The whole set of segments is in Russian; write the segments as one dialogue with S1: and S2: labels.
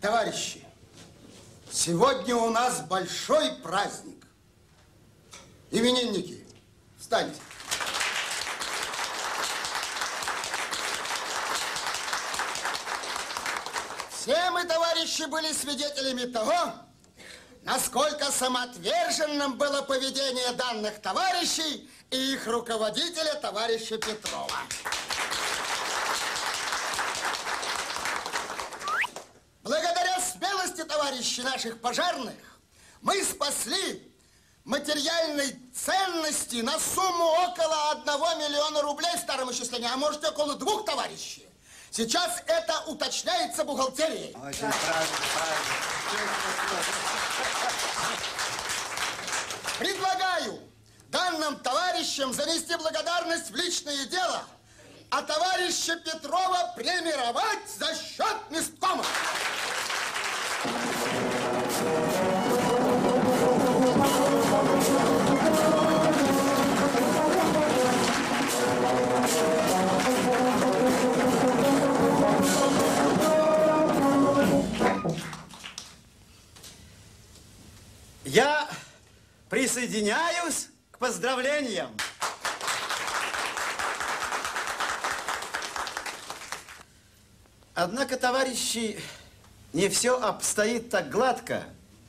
S1: Товарищи, сегодня у нас большой праздник. Именинники, встаньте. Все мы, товарищи, были свидетелями того, насколько самоотверженным было поведение данных товарищей и их руководителя, товарища Петрова. Благодаря смелости товарищей наших пожарных мы спасли материальной ценности на сумму около 1 миллиона рублей в старом исчислении, а может около двух товарищей. Сейчас это уточняется бухгалтерией.
S2: Очень правильно, правильно.
S1: Предлагаю данным товарищам занести благодарность в личное дело, а товарища Петрова премировать за счет месткома.
S2: Я присоединяюсь к поздравлениям. Однако, товарищи, не все обстоит так гладко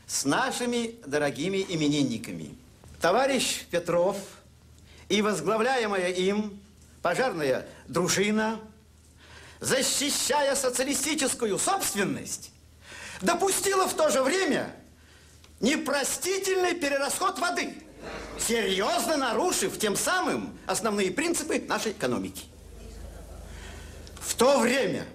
S2: с нашими дорогими именинниками. Товарищ Петров и возглавляемая им пожарная дружина, защищая социалистическую собственность, допустила в то же время непростительный перерасход воды, серьезно нарушив тем самым основные принципы нашей экономики. В то время,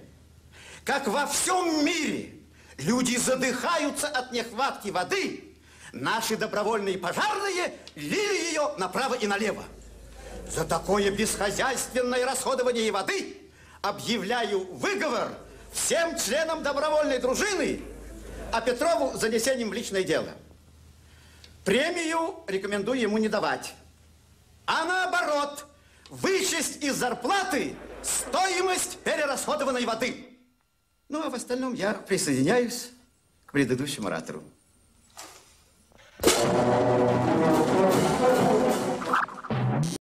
S2: как во всем мире люди задыхаются от нехватки воды, наши добровольные пожарные лили ее направо и налево. За такое бесхозяйственное расходование воды объявляю выговор всем членам добровольной дружины а Петрову занесением в личное дело. Премию рекомендую ему не давать. А наоборот, вычесть из зарплаты стоимость перерасходованной воды. Ну, а в остальном я присоединяюсь к предыдущему оратору.